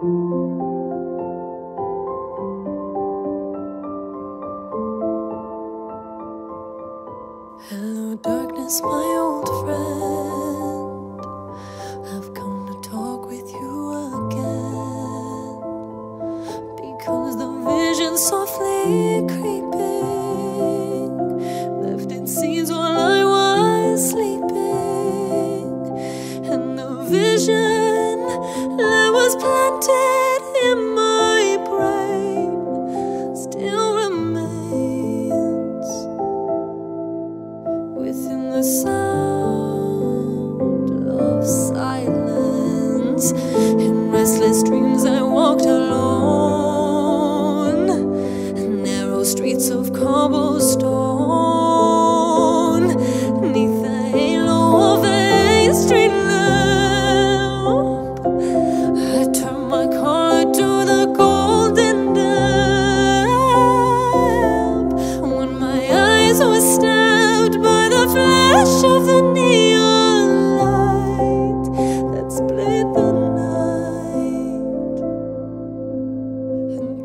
Hello, darkness, my old friend. I've come to talk with you again because the vision softly creeping left its seeds while I was sleeping, and the vision that was planted in my brain still remains within the sound of silence. In restless dreams, I walked alone, narrow streets of cobblestone,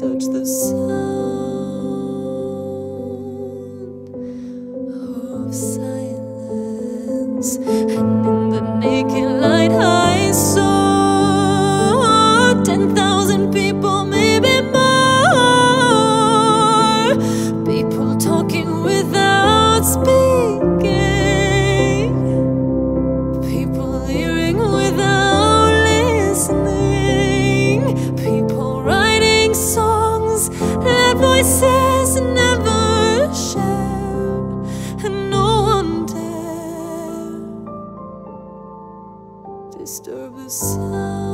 and touched the sound of silence. And in the naked voices never shared. And no one dared disturb the sound